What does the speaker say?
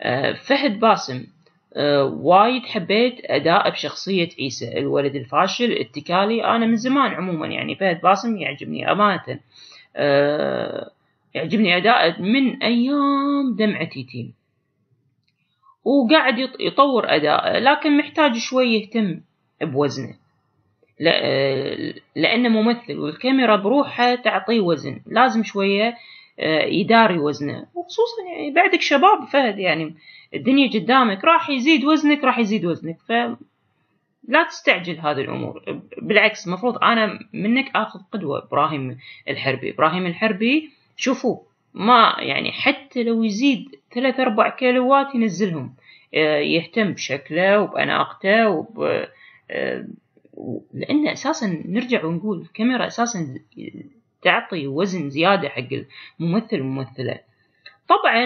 آه، فهد باسم آه، وايد حبيت أداء بشخصية عيسى الولد الفاشل الاتكالي أنا من زمان عموما يعني فهد باسم يعجبني أمانة آه، يعجبني أداء من أيام دمعة تيتيم وقاعد يطور أداءه لكن محتاج شوي يهتم بوزنه. لأنه ممثل والكاميرا بروحها تعطيه وزن لازم شوية يداري وزنه. وخصوصا يعني بعدك شباب فهد يعني الدنيا قدامك. راح يزيد وزنك راح يزيد وزنك. ف لا تستعجل هذه الأمور. بالعكس المفروض أنا منك آخذ قدوة. إبراهيم الحربي. إبراهيم الحربي شوفوا ما يعني حتى لو يزيد ثلاث أربع كيلوات ينزلهم. آه، يهتم بشكله وبأناقته وب آه، لأن أساسا نرجع ونقول الكاميرا أساسا تعطي وزن زيادة حق الممثل والممثلة. طبعا